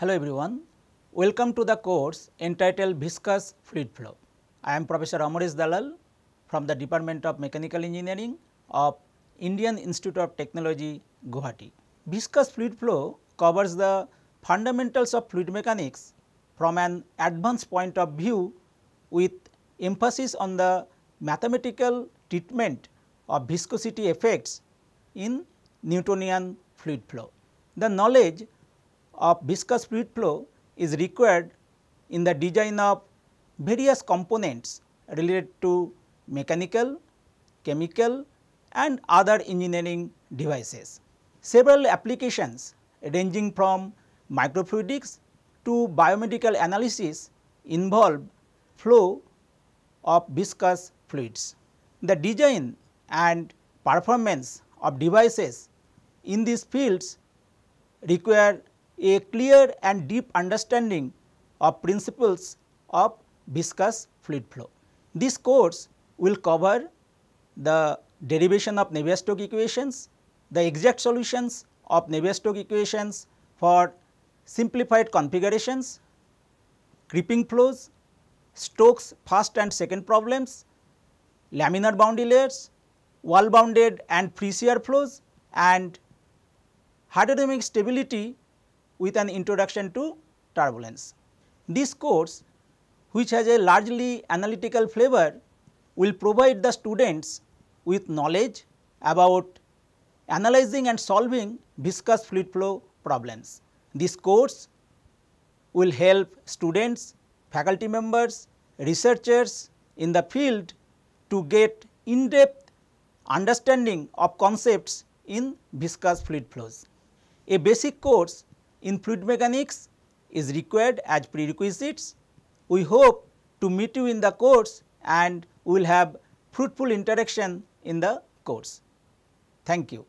Hello everyone, welcome to the course entitled Viscous Fluid Flow. I am Professor Amaresh Dalal from the Department of Mechanical Engineering of Indian Institute of Technology, Guwahati. Viscous fluid flow covers the fundamentals of fluid mechanics from an advanced point of view with emphasis on the mathematical treatment of viscosity effects in Newtonian fluid flow. The knowledge of viscous fluid flow is required in the design of various components related to mechanical, chemical and other engineering devices. Several applications ranging from microfluidics to biomedical analysis involve flow of viscous fluids. The design and performance of devices in these fields require a clear and deep understanding of principles of viscous fluid flow. This course will cover the derivation of Navier-Stokes equations, the exact solutions of Navier-Stokes equations for simplified configurations, creeping flows, Stokes first and second problems, laminar boundary layers, wall bounded and free shear flows and hydrodynamic stability with an introduction to turbulence. This course which has a largely analytical flavor will provide the students with knowledge about analyzing and solving viscous fluid flow problems. This course will help students, faculty members, researchers in the field to get in depth understanding of concepts in viscous fluid flows. A basic course in fluid mechanics is required as prerequisites. We hope to meet you in the course and we will have fruitful interaction in the course. Thank you.